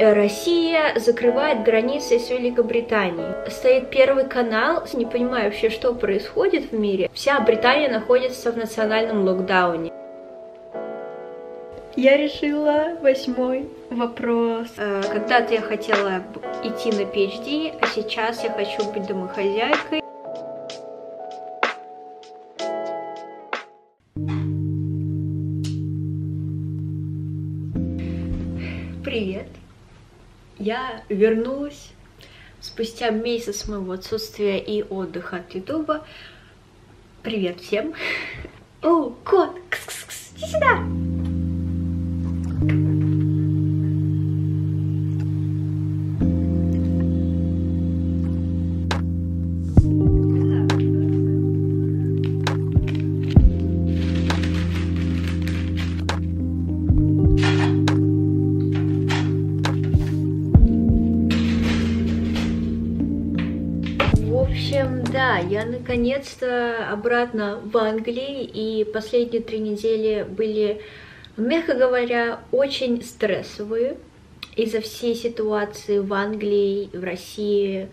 Россия закрывает границы с Великобританией. Стоит первый канал, не понимаю вообще, что происходит в мире. Вся Британия находится в национальном локдауне. Я решила восьмой вопрос. Э, когда-то я хотела идти на PhD, а сейчас я хочу быть домохозяйкой. Я вернулась спустя месяц моего отсутствия и отдыха от Ютуба. Привет всем! О, кот! Кс -кс -кс. Иди сюда! Наконец-то обратно в Англии, и последние три недели были, мягко говоря, очень стрессовые из-за всей ситуации в Англии, в России,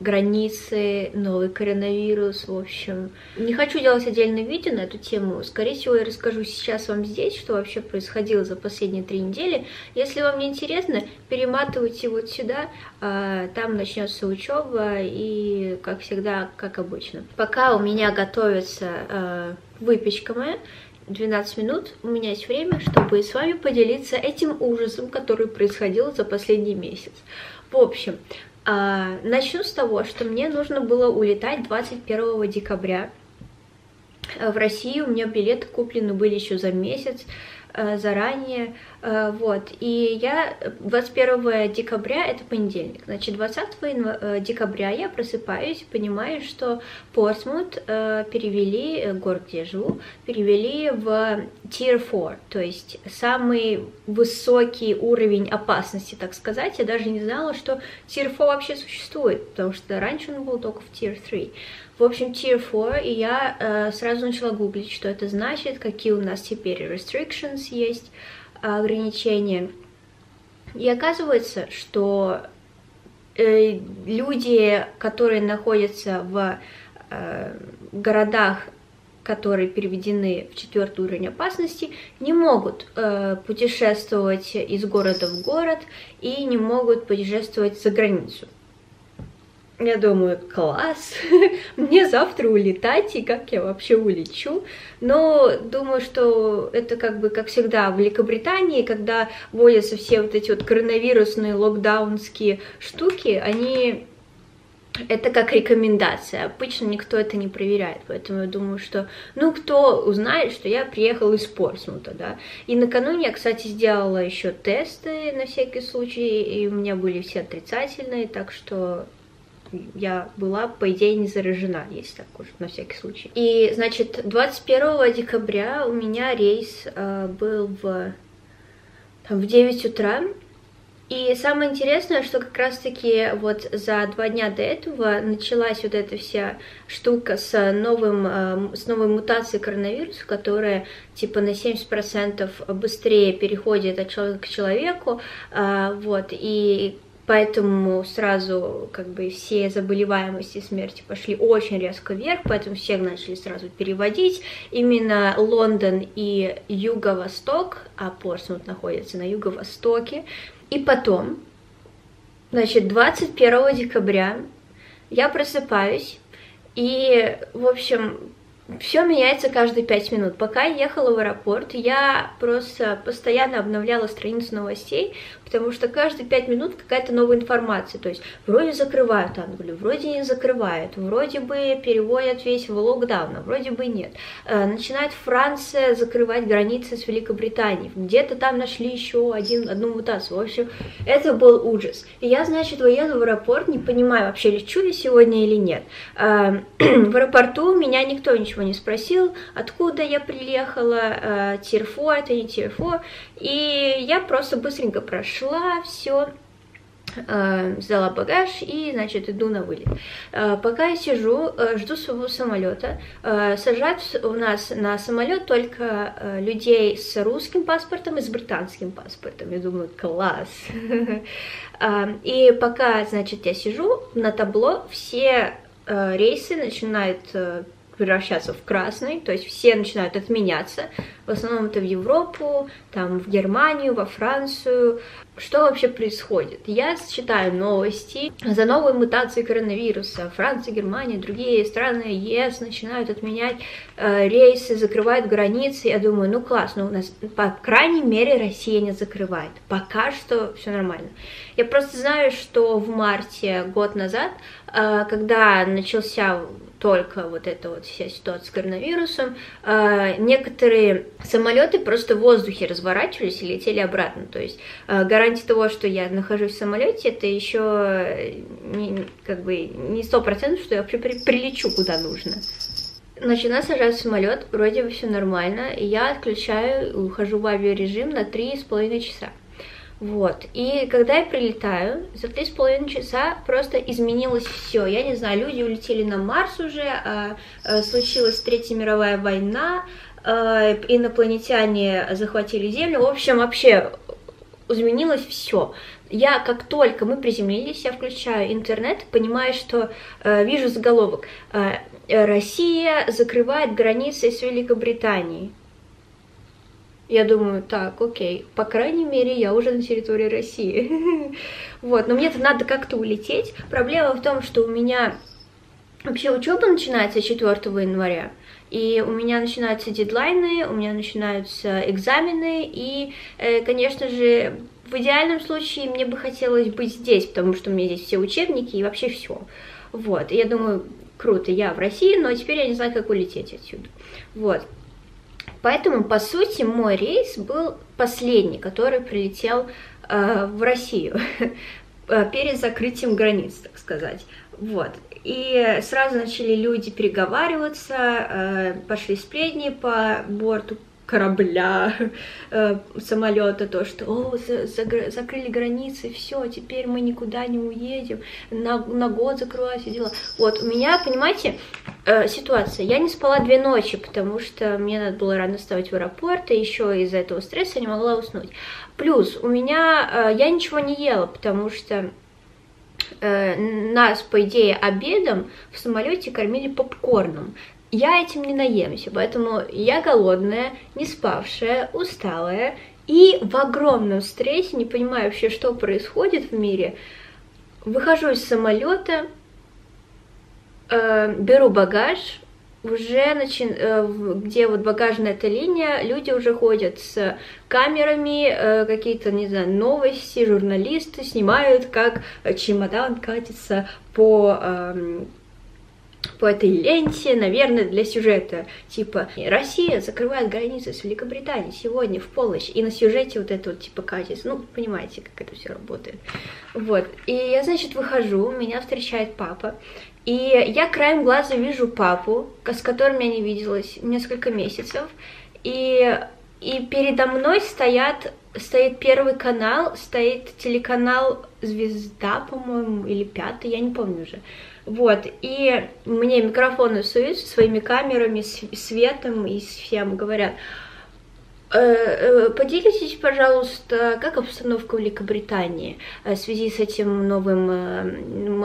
границы, новый коронавирус, в общем. Не хочу делать отдельное видео на эту тему. Скорее всего, я расскажу сейчас вам здесь, что вообще происходило за последние три недели. Если вам не интересно, перематывайте вот сюда, а, там начнется учеба и, как всегда, как обычно. Пока у меня готовится а, выпечка моя, 12 минут у меня есть время, чтобы с вами поделиться этим ужасом, который происходил за последний месяц. В общем, а, начну с того, что мне нужно было улетать 21 декабря в Россию. У меня билеты куплены были еще за месяц. Э, заранее, э, вот, и я 21 декабря, это понедельник, значит, 20 э, декабря я просыпаюсь, понимаю, что Портсмут перевели, город, где я живу, перевели в Tier 4, то есть самый высокий уровень опасности, так сказать, я даже не знала, что Tier 4 вообще существует, потому что раньше он был только в Tier 3, в общем, Tier 4, и я э, сразу начала гуглить, что это значит, какие у нас теперь restrictions есть, ограничения. И оказывается, что э, люди, которые находятся в э, городах, которые переведены в четвертый уровень опасности, не могут э, путешествовать из города в город и не могут путешествовать за границу. Я думаю, класс, мне завтра улетать, и как я вообще улечу. Но думаю, что это как бы, как всегда, в Великобритании, когда вводятся все вот эти вот коронавирусные локдаунские штуки, они это как рекомендация. Обычно никто это не проверяет, поэтому я думаю, что, ну, кто узнает, что я приехала из Портсмута, да. И накануне я, кстати, сделала еще тесты на всякий случай, и у меня были все отрицательные, так что я была, по идее, не заражена, если так уж, на всякий случай. И, значит, 21 декабря у меня рейс э, был в, там, в 9 утра, и самое интересное, что как раз-таки вот за два дня до этого началась вот эта вся штука с, новым, э, с новой мутацией коронавируса, которая типа на 70% быстрее переходит от человека к человеку, э, вот, и Поэтому сразу как бы все заболеваемости смерти пошли очень резко вверх, поэтому всех начали сразу переводить. Именно Лондон и Юго-Восток, а Портсмут находится на Юго-Востоке. И потом, значит, 21 декабря я просыпаюсь, и, в общем, все меняется каждые пять минут. Пока я ехала в аэропорт, я просто постоянно обновляла страницу новостей, потому что каждые пять минут какая-то новая информация. То есть вроде закрывают Англию, вроде не закрывают, вроде бы переводят весь в локдаун, а вроде бы нет. Э, начинает Франция закрывать границы с Великобританией. Где-то там нашли еще один, одну мутацию. В общем, это был ужас. И я, значит, выеду в аэропорт, не понимаю, вообще лечу ли сегодня или нет. Э, в аэропорту меня никто ничего не спросил, откуда я приехала, Тирфо, э, это не Тирфо. И я просто быстренько прошла все. э, сдала багаж и, значит, иду на вылет. Э, пока я сижу, э, жду своего самолета, сажают у нас на самолет только людей с русским паспортом и с британским паспортом. Я думаю, класс. И пока, значит, я сижу на табло, все рейсы начинают превращаться в красный, то есть все начинают отменяться. В основном это в Европу, там в Германию, во Францию. Что вообще происходит? Я читаю новости за новые мутации коронавируса. Франция, Германия, другие страны ЕС начинают отменять э, рейсы, закрывают границы. Я думаю, ну классно, у нас, по крайней мере, Россия не закрывает. Пока что все нормально. Я просто знаю, что в марте год назад, э, когда начался только вот эта вот вся ситуация с коронавирусом, э, некоторые самолеты просто в воздухе разворачивались и летели обратно. То есть э, гарантия того, что я нахожусь в самолете, это еще не, как бы не сто процентов, что я вообще при, прилечу куда нужно. Начинаю сажать самолет, вроде бы все нормально, и я отключаю, ухожу в авиарежим на три с половиной часа. Вот. И когда я прилетаю, за три с половиной часа просто изменилось все. Я не знаю, люди улетели на Марс уже, а, а, случилась Третья мировая война, а, инопланетяне захватили Землю. В общем, вообще изменилось все. Я, как только мы приземлились, я включаю интернет, понимаю, что э, вижу заголовок. Э, Россия закрывает границы с Великобританией. Я думаю, так, окей, по крайней мере, я уже на территории России. Вот, но мне-то надо как-то улететь. Проблема в том, что у меня вообще учеба начинается 4 января. И у меня начинаются дедлайны, у меня начинаются экзамены, и, э, конечно же, в идеальном случае мне бы хотелось быть здесь, потому что у меня здесь все учебники и вообще все. Вот, и я думаю, круто, я в России, но теперь я не знаю, как улететь отсюда. Вот. Поэтому, по сути, мой рейс был последний, который прилетел э, в Россию э, перед закрытием границ, так сказать. Вот. И сразу начали люди переговариваться, э, пошли сплетни по борту корабля, э, самолета, то, что о, за, за, закрыли границы, все, теперь мы никуда не уедем, на, на год закрываются дела. Вот, у меня, понимаете, э, ситуация. Я не спала две ночи, потому что мне надо было рано вставать в аэропорт, и еще из-за этого стресса не могла уснуть. Плюс у меня, я ничего не ела, потому что нас, по идее, обедом в самолете кормили попкорном я этим не наемся, поэтому я голодная, не спавшая, усталая и в огромном стрессе, не понимаю вообще, что происходит в мире. Выхожу из самолета, э, беру багаж, уже начи... Э, где вот багажная эта линия, люди уже ходят с камерами, э, какие-то, не знаю, новости, журналисты снимают, как чемодан катится по эм, по этой ленте, наверное, для сюжета. Типа, Россия закрывает границы с Великобританией сегодня в полночь. И на сюжете вот это вот типа катится. Ну, понимаете, как это все работает. Вот. И я, значит, выхожу, меня встречает папа. И я краем глаза вижу папу, с которым я не виделась несколько месяцев. И, и передо мной стоят, стоит Первый канал, стоит телеканал «Звезда», по-моему, или «Пятый», я не помню уже. Вот, и мне микрофоны суют своими камерами, светом и всем говорят, «Э, э, Поделитесь, пожалуйста, как обстановка в Великобритании э, в связи с этим новым,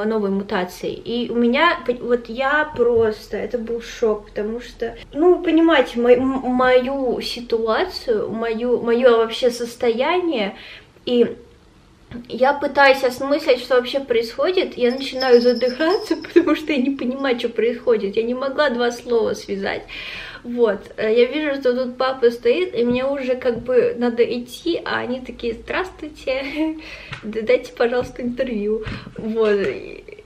новой мутацией. И у меня, вот я просто, это был шок, потому что, ну, понимаете, мою, мою ситуацию, мою, мое вообще состояние, и я пытаюсь осмыслить, что вообще происходит, я начинаю задыхаться, потому что я не понимаю, что происходит. Я не могла два слова связать. Вот, э, я вижу, что тут папа стоит, и мне уже как бы надо идти, а они такие, здравствуйте, дайте, пожалуйста, интервью. Вот,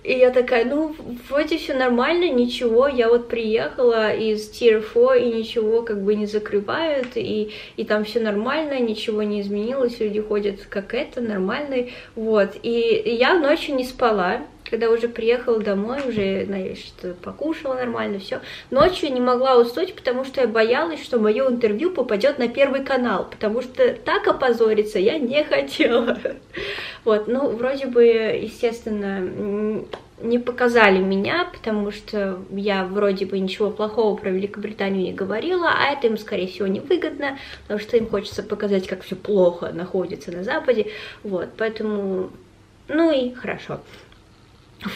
и я такая, ну, вроде все нормально, ничего, я вот приехала из Tier 4, и ничего как бы не закрывают, и, и там все нормально, ничего не изменилось, люди ходят как это, нормальный, вот. И, и я ночью не спала, когда уже приехала домой, уже, что покушала нормально, все. Ночью не могла уснуть, потому что я боялась, что мое интервью попадет на Первый канал, потому что так опозориться я не хотела. Вот, ну, вроде бы, естественно, не показали меня, потому что я вроде бы ничего плохого про Великобританию не говорила, а это им, скорее всего, невыгодно, потому что им хочется показать, как все плохо находится на Западе, вот, поэтому, ну и хорошо.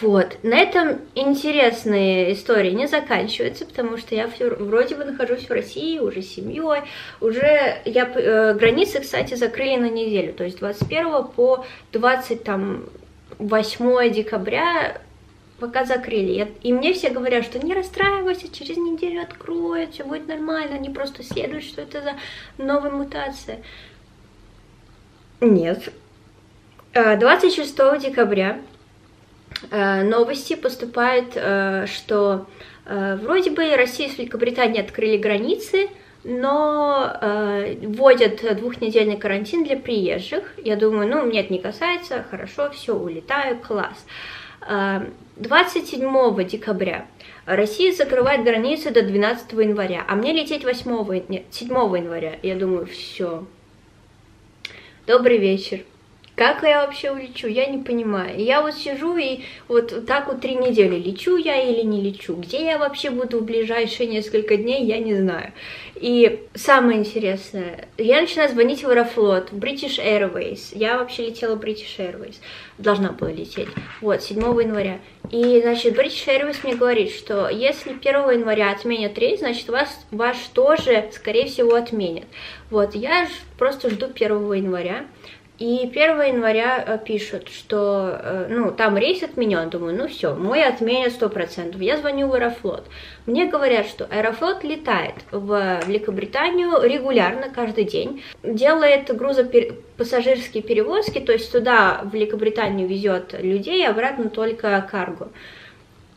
Вот, на этом интересные истории не заканчиваются, потому что я вроде бы нахожусь в России, уже с семьей, уже я, э, границы, кстати, закрыли на неделю, то есть 21 по 28 декабря пока закрыли. И мне все говорят, что не расстраивайся, через неделю откроют, все будет нормально, они просто следуют, что это за новая мутация. Нет. 26 э, декабря новости поступают, э, что вроде бы Россия с Великобританией открыли границы, но вводят двухнедельный карантин для приезжих. Я думаю, ну, меня это не касается, хорошо, все, улетаю, класс. 27 декабря Россия закрывает границы до 12 января, а мне лететь 8, нет, 7 января. Я думаю, все. Добрый вечер. Как я вообще улечу? Я не понимаю. Я вот сижу и вот так вот три недели, лечу я или не лечу. Где я вообще буду в ближайшие несколько дней, я не знаю. И самое интересное, я начинаю звонить в Аэрофлот, British Airways. Я вообще летела British Airways. Должна была лететь. Вот, 7 января. И, значит, British Airways мне говорит, что если 1 января отменят рейс, значит, вас, ваш тоже, скорее всего, отменят. Вот, я просто жду 1 января. И 1 января э, пишут, что, э, ну, там рейс отменен. Думаю, ну все, мой отменят 100%. Я звоню в Аэрофлот. Мне говорят, что Аэрофлот летает в Великобританию регулярно, каждый день. Делает грузопассажирские перевозки, то есть туда, в Великобританию, везет людей, обратно только карго.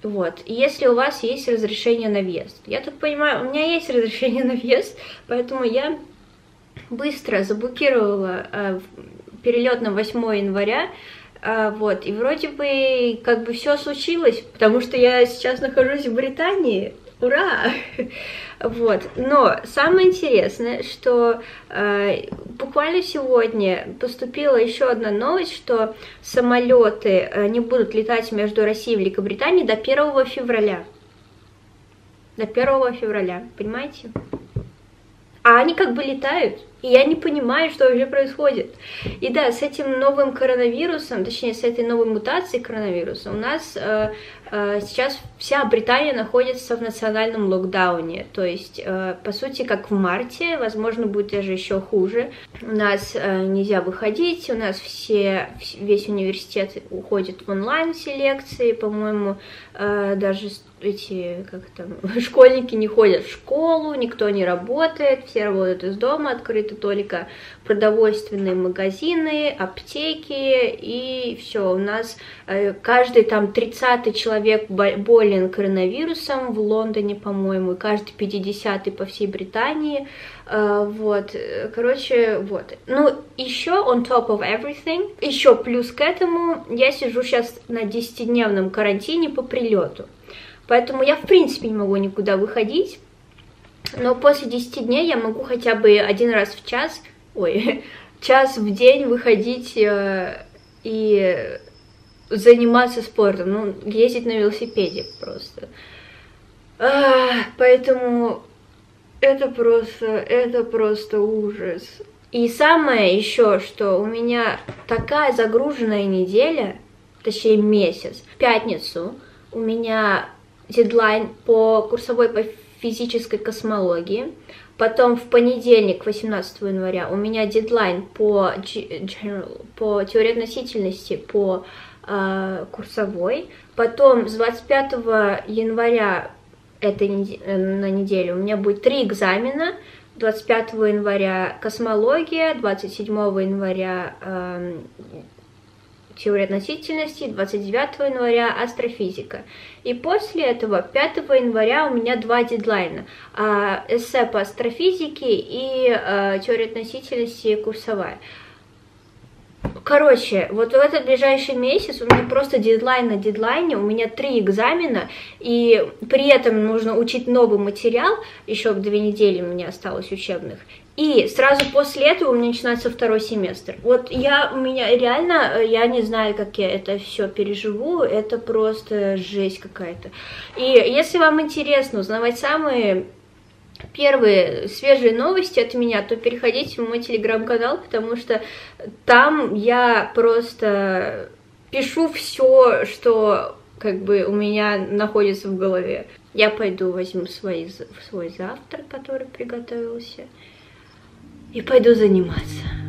Вот, если у вас есть разрешение на въезд. Я так понимаю, у меня есть разрешение на въезд, поэтому я быстро заблокировала э, перелет на 8 января, а, вот, и вроде бы как бы все случилось, потому что я сейчас нахожусь в Британии, ура! Вот, но самое интересное, что э, буквально сегодня поступила еще одна новость, что самолеты э, не будут летать между Россией и Великобританией до 1 февраля. До 1 февраля, понимаете? А они как бы летают, и я не понимаю, что вообще происходит. И да, с этим новым коронавирусом, точнее, с этой новой мутацией коронавируса у нас э, э, сейчас вся Британия находится в национальном локдауне. То есть, э, по сути, как в марте, возможно, будет даже еще хуже. У нас э, нельзя выходить, у нас все, весь университет уходит в онлайн все лекции, по-моему, э, даже эти, как там, школьники не ходят в школу, никто не работает, все работают из дома, открыты только продовольственные магазины, аптеки, и все, у нас э, каждый там 30 человек болен коронавирусом в Лондоне, по-моему, каждый 50 по всей Британии, э, вот, короче, вот. Ну, еще on top of everything, еще плюс к этому, я сижу сейчас на 10-дневном карантине по прилету. Поэтому я, в принципе, не могу никуда выходить. Но после 10 дней я могу хотя бы один раз в час, ой, час в день выходить э, и заниматься спортом, ну, ездить на велосипеде просто. А, поэтому это просто, это просто ужас. И самое еще, что у меня такая загруженная неделя, точнее месяц, в пятницу у меня дедлайн по курсовой по физической космологии. Потом в понедельник, 18 января, у меня дедлайн по, по теории относительности по э, курсовой. Потом с 25 января этой э, на неделю у меня будет три экзамена. 25 января космология, 27 января э, теория относительности, 29 января астрофизика. И после этого 5 января у меня два дедлайна. А, эссе по астрофизике и а, теория относительности курсовая. Короче, вот в этот ближайший месяц у меня просто дедлайн на дедлайне, у меня три экзамена, и при этом нужно учить новый материал, еще две недели у меня осталось учебных, и сразу после этого у меня начинается второй семестр. Вот я, у меня реально, я не знаю, как я это все переживу, это просто жесть какая-то. И если вам интересно узнавать самые первые свежие новости от меня, то переходите в мой телеграм-канал, потому что там я просто пишу все, что как бы у меня находится в голове. Я пойду возьму свой, свой завтрак, который приготовился, и пойду заниматься.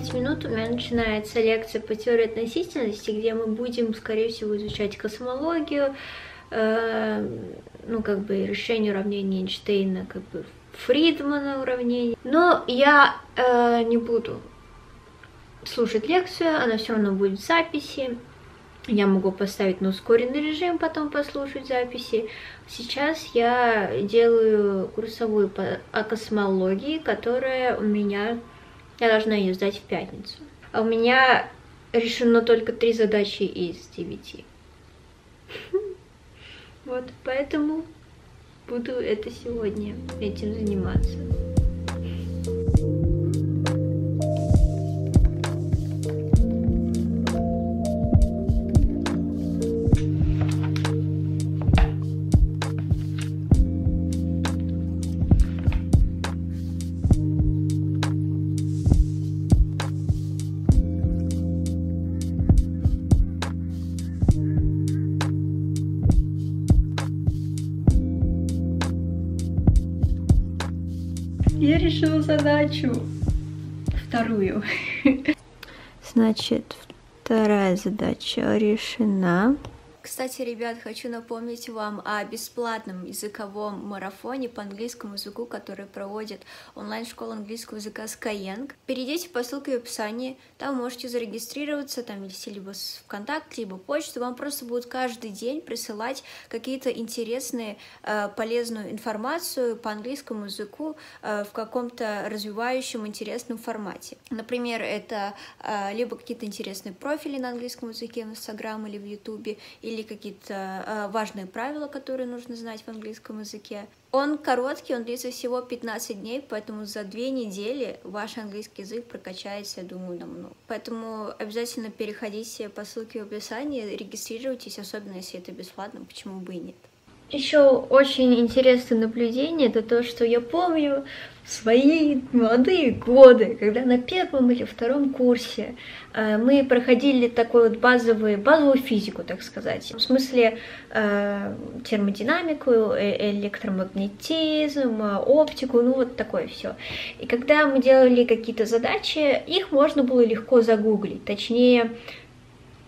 5 минут у меня начинается лекция по теории относительности, где мы будем, скорее всего, изучать космологию, э, ну, как бы решение уравнения Эйнштейна, как бы Фридмана уравнение. Но я э, не буду слушать лекцию, она все равно будет в записи. Я могу поставить на ускоренный режим, потом послушать записи. Сейчас я делаю курсовую по, о космологии, которая у меня я должна ее сдать в пятницу. А у меня решено только три задачи из девяти. Вот, поэтому буду это сегодня этим заниматься. Задачу вторую. Значит, вторая задача решена. Кстати, ребят, хочу напомнить вам о бесплатном языковом марафоне по английскому языку, который проводит онлайн-школа английского языка Skyeng. Перейдите по ссылке в описании, там можете зарегистрироваться, там вести либо ВКонтакте, либо почту. Вам просто будут каждый день присылать какие-то интересные, э, полезную информацию по английскому языку э, в каком-то развивающем, интересном формате. Например, это э, либо какие-то интересные профили на английском языке в Инстаграм или в Ютубе, или какие-то э, важные правила, которые нужно знать в английском языке. Он короткий, он длится всего 15 дней, поэтому за две недели ваш английский язык прокачается, я думаю, намного. Поэтому обязательно переходите по ссылке в описании, регистрируйтесь, особенно если это бесплатно, почему бы и нет. Еще очень интересное наблюдение, это то, что я помню свои молодые годы, когда на первом или втором курсе э, мы проходили такой вот базовый, базовую физику, так сказать, в смысле э, термодинамику, э, электромагнетизм, оптику, ну вот такое все. И когда мы делали какие-то задачи, их можно было легко загуглить, точнее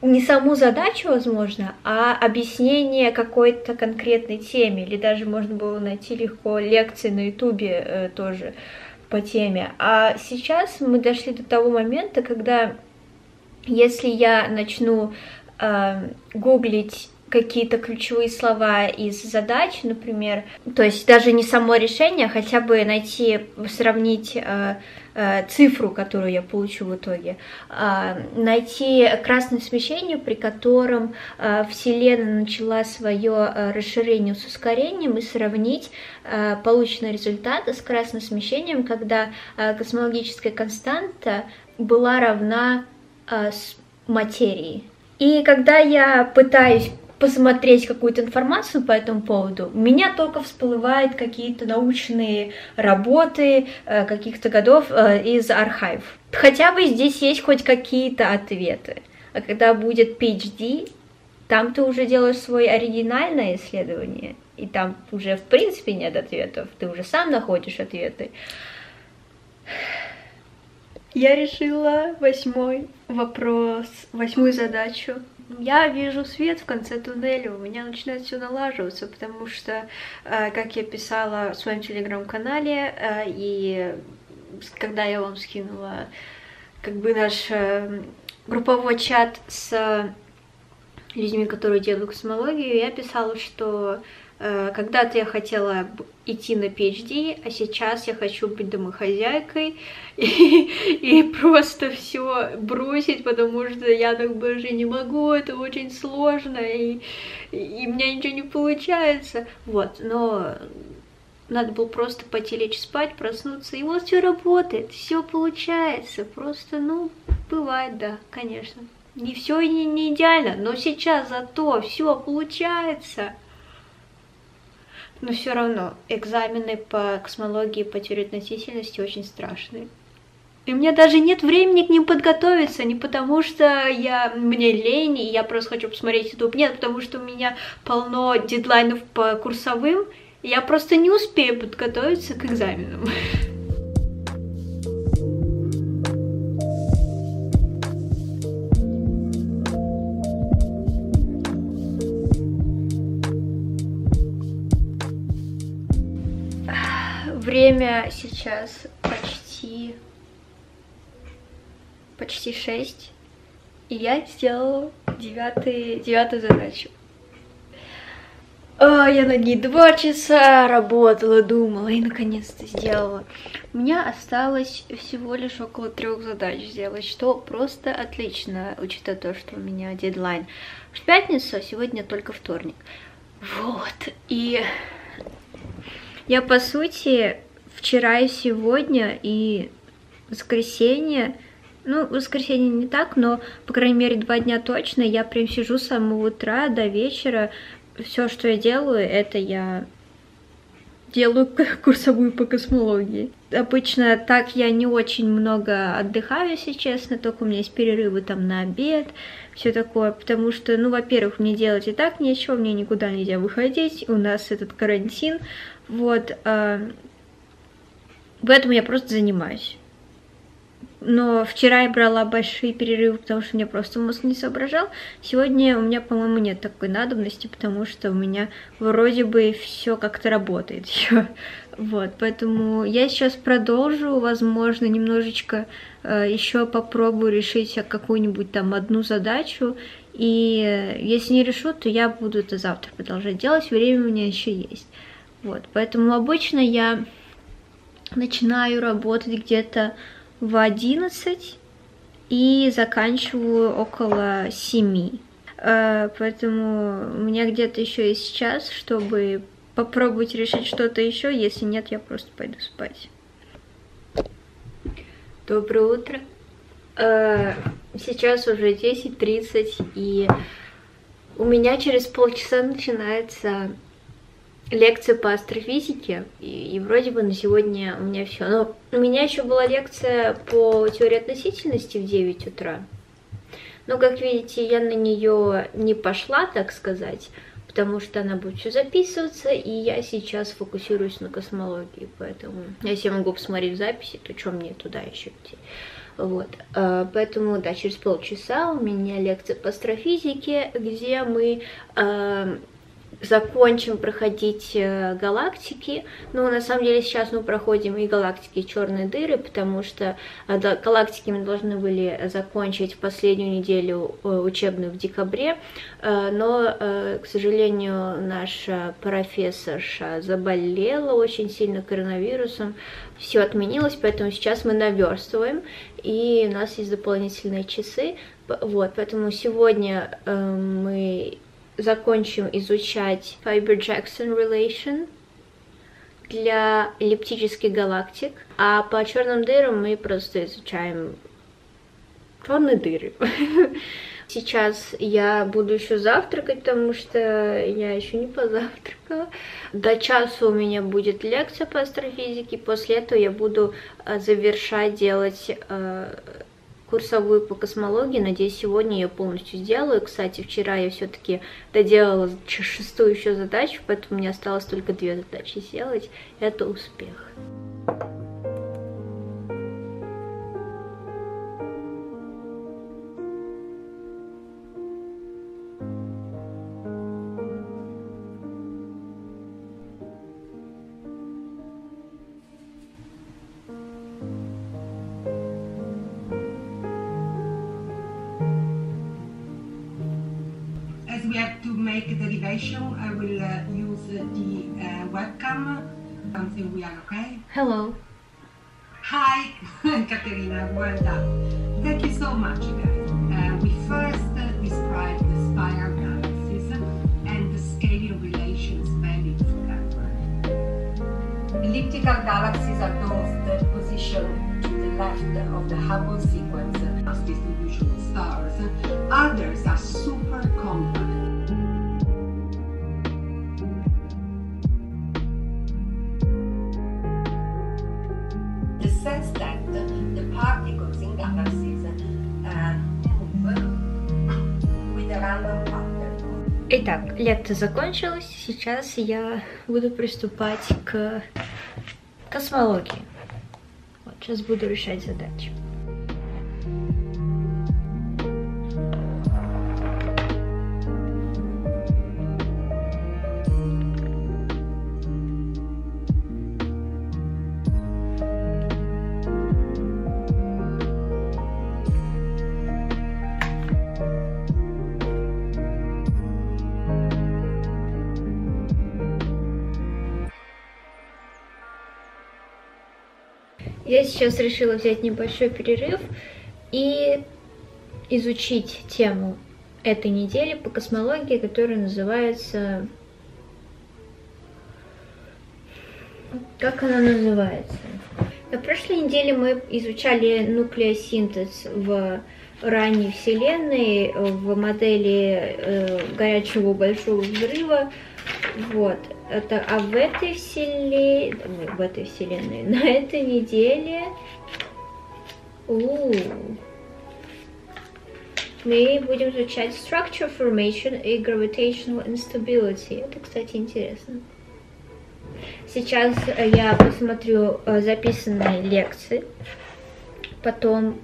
не саму задачу, возможно, а объяснение какой-то конкретной теме, или даже можно было найти легко лекции на ютубе э, тоже по теме. А сейчас мы дошли до того момента, когда если я начну э, гуглить какие-то ключевые слова из задач, например, то есть даже не само решение, а хотя бы найти, сравнить э, цифру, которую я получу в итоге, э, найти красное смещение, при котором э, Вселенная начала свое э, расширение с ускорением и сравнить э, полученные результаты с красным смещением, когда э, космологическая константа была равна э, материи. И когда я пытаюсь посмотреть какую-то информацию по этому поводу, у меня только всплывают какие-то научные работы э, каких-то годов э, из архив. Хотя бы здесь есть хоть какие-то ответы. А когда будет PhD, там ты уже делаешь свое оригинальное исследование, и там уже в принципе нет ответов, ты уже сам находишь ответы. Я решила восьмой вопрос, восьмую задачу я вижу свет в конце туннеля, у меня начинает все налаживаться, потому что, э, как я писала в своем телеграм-канале, э, и когда я вам скинула как бы наш э, групповой чат с людьми, которые делают космологию, я писала, что Э, когда-то я хотела идти на PhD, а сейчас я хочу быть домохозяйкой и, и просто все бросить, потому что я так больше не могу, это очень сложно, и, и у меня ничего не получается. Вот, но надо было просто пойти лечь спать, проснуться, и вот все работает, все получается. Просто, ну, бывает, да, конечно. Не все и не, не идеально, но сейчас зато все получается. Но все равно экзамены по космологии по теории относительности очень страшные. И у меня даже нет времени к ним подготовиться, не потому что я, мне лень, и я просто хочу посмотреть YouTube, нет, потому что у меня полно дедлайнов по курсовым, и я просто не успею подготовиться к экзаменам. Время сейчас почти... почти шесть. И я сделала девятый, девятую задачу. А, я над ней два часа работала, думала и наконец-то сделала. У меня осталось всего лишь около трех задач сделать, что просто отлично, учитывая то, что у меня дедлайн в пятницу, а сегодня только вторник. Вот, и я, по сути, вчера и сегодня, и воскресенье, ну, воскресенье не так, но, по крайней мере, два дня точно, я прям сижу с самого утра до вечера. Все, что я делаю, это я делаю курсовую по космологии. Обычно так я не очень много отдыхаю, если честно, только у меня есть перерывы там на обед, все такое, потому что, ну, во-первых, мне делать и так нечего, мне никуда нельзя выходить, у нас этот карантин, вот, э, поэтому я просто занимаюсь. Но вчера я брала большие перерывы, потому что мне просто мозг не соображал. Сегодня у меня, по-моему, нет такой надобности, потому что у меня вроде бы все как-то работает еще. Вот, поэтому я сейчас продолжу, возможно, немножечко э, еще попробую решить какую-нибудь там одну задачу. И э, если не решу, то я буду это завтра продолжать делать. Время у меня еще есть. Вот, поэтому обычно я начинаю работать где-то в 11 и заканчиваю около 7. Э, поэтому у меня где-то еще есть час, чтобы попробовать решить что-то еще. Если нет, я просто пойду спать. Доброе утро. Э, сейчас уже 10.30, и у меня через полчаса начинается лекция по астрофизике, и, и вроде бы на сегодня у меня все. Но у меня еще была лекция по теории относительности в 9 утра. Но, как видите, я на нее не пошла, так сказать, потому что она будет все записываться, и я сейчас фокусируюсь на космологии, поэтому если я могу посмотреть записи, то что мне туда еще идти? Вот, э, поэтому, да, через полчаса у меня лекция по астрофизике, где мы э, закончим проходить э, галактики. Ну, на самом деле, сейчас мы проходим и галактики, и черные дыры, потому что э, галактики мы должны были закончить в последнюю неделю э, учебную в декабре, но, к сожалению, наша профессорша заболела очень сильно коронавирусом, все отменилось, поэтому сейчас мы наверстываем, и у нас есть дополнительные часы, вот, поэтому сегодня мы закончим изучать Fiber-Jackson Relation для эллиптических галактик, а по черным дырам мы просто изучаем черные дыры. Сейчас я буду еще завтракать, потому что я еще не позавтракала. До часу у меня будет лекция по астрофизике. После этого я буду э, завершать делать э, курсовую по космологии. Надеюсь, сегодня я полностью сделаю. Кстати, вчера я все-таки доделала шестую еще задачу, поэтому мне осталось только две задачи сделать. Это успех. Итак, лекция закончилась. Сейчас я буду приступать к космологии. Вот, сейчас буду решать задачи. Сейчас решила взять небольшой перерыв и изучить тему этой недели по космологии, которая называется... Как она называется? На прошлой неделе мы изучали нуклеосинтез в ранней Вселенной, в модели э, горячего большого взрыва. Вот. Это, а в этой вселенной, в этой вселенной, на этой неделе у, мы будем изучать structure formation и gravitational instability. Это, кстати, интересно. Сейчас я посмотрю э, записанные лекции, потом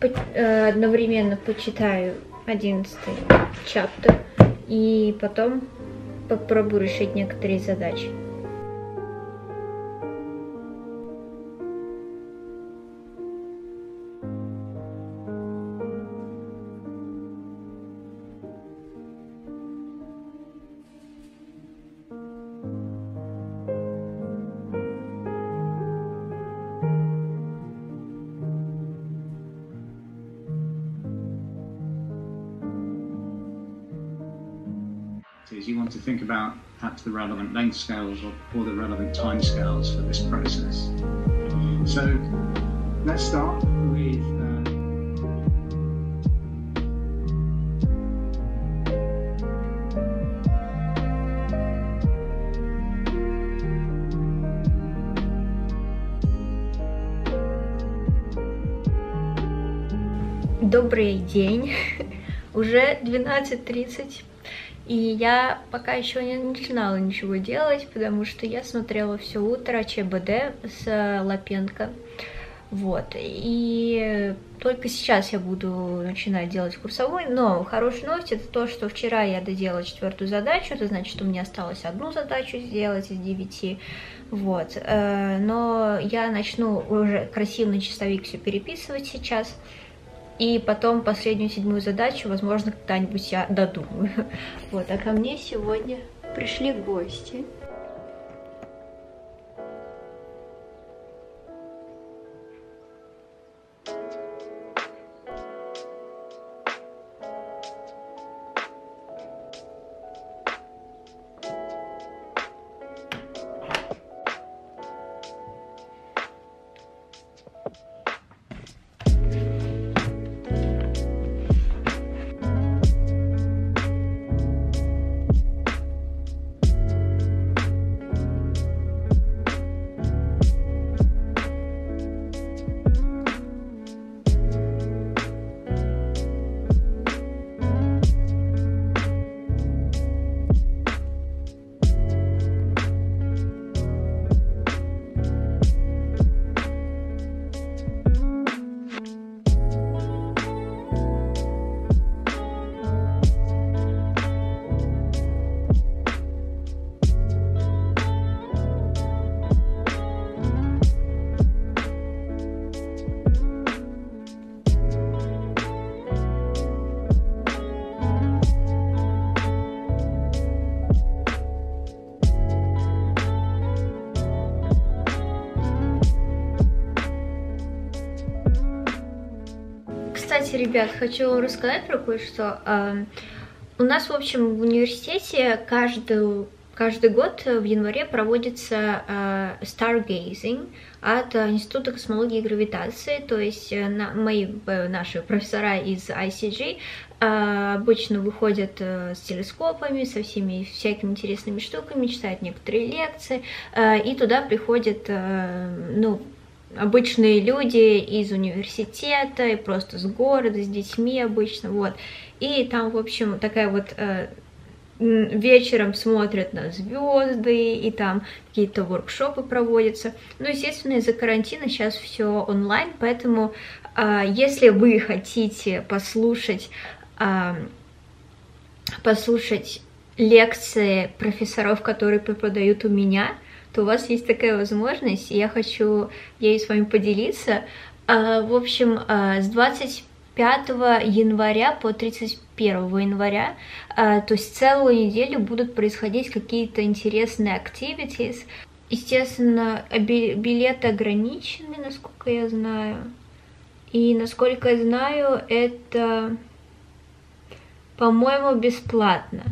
э, одновременно почитаю 11 чаптер и потом попробую решить некоторые задачи. perhaps the relevant length scales or, or the relevant time scales for this process. So let's start with uh, Добрый день. Уже 12.30 и я пока еще не начинала ничего делать, потому что я смотрела все утро ЧБД с Лапенко, вот, и только сейчас я буду начинать делать курсовой, но хорошая новость это то, что вчера я доделала четвертую задачу, это значит, что мне осталось одну задачу сделать из девяти, вот, э, но я начну уже красивый чистовик все переписывать сейчас, и потом последнюю седьмую задачу, возможно, когда-нибудь я додумаю. Вот, а ко мне сегодня пришли гости. Кстати, ребят, хочу вам рассказать про кое-что. У нас, в общем, в университете каждую Каждый год в январе проводится uh, stargazing от Института космологии и гравитации, то есть э, на, мои э, наши профессора из ICG обычно выходят с телескопами, со всеми всякими интересными штуками, читают некоторые лекции, и туда приходят ну, обычные люди из университета и просто с города, с детьми обычно, вот. И там, в общем, такая вот э, вечером смотрят на звезды, и там какие-то воркшопы проводятся. Ну, естественно, из-за карантина сейчас все онлайн, поэтому э, если вы хотите послушать, э, послушать лекции профессоров, которые преподают у меня, то у вас есть такая возможность, и я хочу ей с вами поделиться. А, в общем, а, с 25 января по 31 января, а, то есть целую неделю будут происходить какие-то интересные activities. Естественно, билеты ограничены, насколько я знаю. И насколько я знаю, это, по-моему, бесплатно.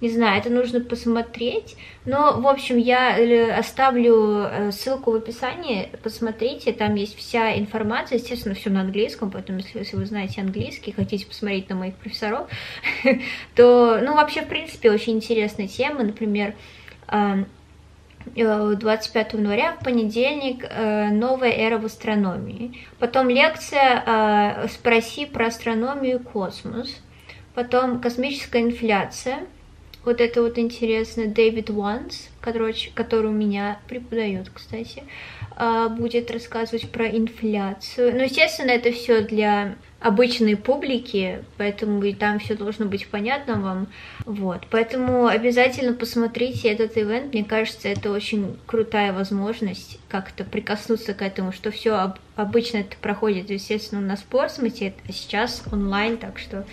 Не знаю, это нужно посмотреть. Но, в общем, я э, оставлю э, ссылку в описании, посмотрите, там есть вся информация, естественно, все на английском, поэтому если, если вы знаете английский, хотите посмотреть на моих профессоров, то, ну, вообще, в принципе, очень интересная тема, например, 25 э, января, в понедельник, новая эра в астрономии. Потом лекция «Спроси про астрономию и космос». Потом космическая инфляция – вот это вот интересно. Дэвид Уанс, который, который у меня преподает, кстати, а, будет рассказывать про инфляцию. Ну, естественно, это все для обычной публики, поэтому и там все должно быть понятно вам. Вот. Поэтому обязательно посмотрите этот ивент. Мне кажется, это очень крутая возможность как-то прикоснуться к этому, что все об, обычно это проходит, естественно, на спортсмете, а сейчас онлайн, так что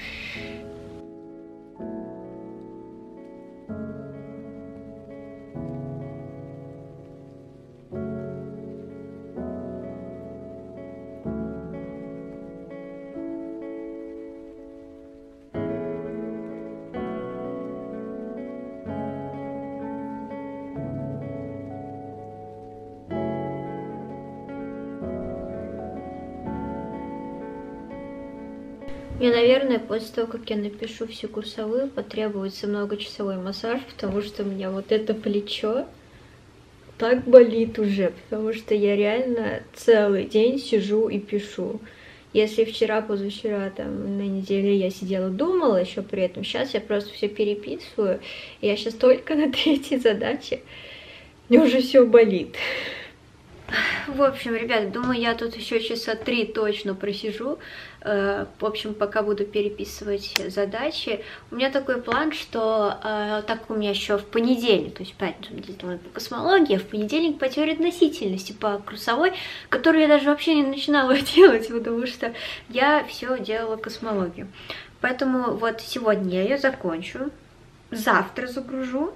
наверное, после того, как я напишу всю курсовую, потребуется многочасовой массаж, потому что у меня вот это плечо так болит уже, потому что я реально целый день сижу и пишу. Если вчера, позавчера, там, на неделе я сидела, думала еще при этом, сейчас я просто все переписываю, я сейчас только на третьей задаче, мне уже все болит. В общем, ребят, думаю, я тут еще часа три точно просижу. Э, в общем, пока буду переписывать задачи. У меня такой план, что э, так у меня еще в понедельник, то есть пятницу мы по космологии, а в понедельник по теории относительности, по курсовой, которую я даже вообще не начинала делать, потому что я все делала космологию. Поэтому вот сегодня я ее закончу, завтра загружу,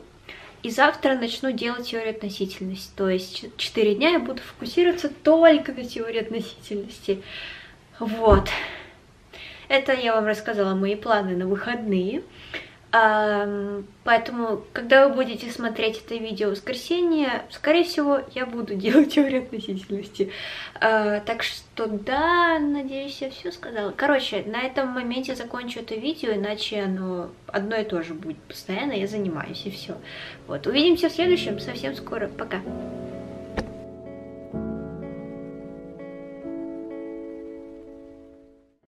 и завтра начну делать теорию относительности. То есть 4 дня я буду фокусироваться только на теории относительности. Вот. Это я вам рассказала мои планы на выходные. Поэтому, когда вы будете смотреть это видео в воскресенье, скорее всего, я буду делать теорию относительности. А, так что да, надеюсь, я все сказала. Короче, на этом моменте закончу это видео, иначе оно одно и то же будет постоянно, я занимаюсь и все. Вот, увидимся в следующем, совсем скоро. Пока.